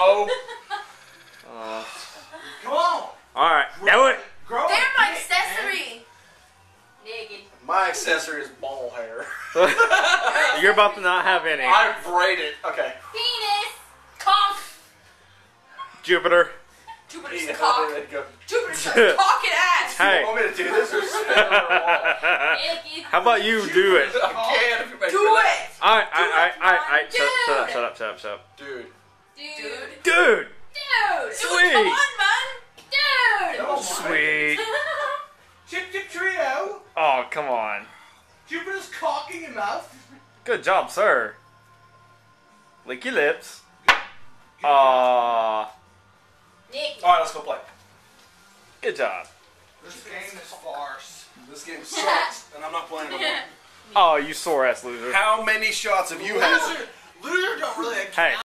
oh. Uh, Come on. all right. That one. Grow They're my dick, accessory. Naked. My accessory is ball hair. You're about to not have any. I braid it. Okay. Penis. Cock. Jupiter. Jupiter's Yeah, cock. you. Jupiter's cock and ass. Hey. You want me to do this or spit on the wall? How about you do it? I can if you make Do me laugh. it. I, I, I, I, I, Dude. shut, shut up, shut up, shut up, shut up. Dude. Dude. Dude, Dude. Sweet. Come on, man. Dude. Come on. sweet. Chip Chip Trio. Oh, come on. Jupiter's cock in your mouth. Good job, sir. Lick your lips. Aww. Naked. Alright, let's go play. Good job. This game is farce. This game sucks, and I'm not playing it anymore. Oh, you sore ass loser. How many shots have you had? Loser don't really Hey.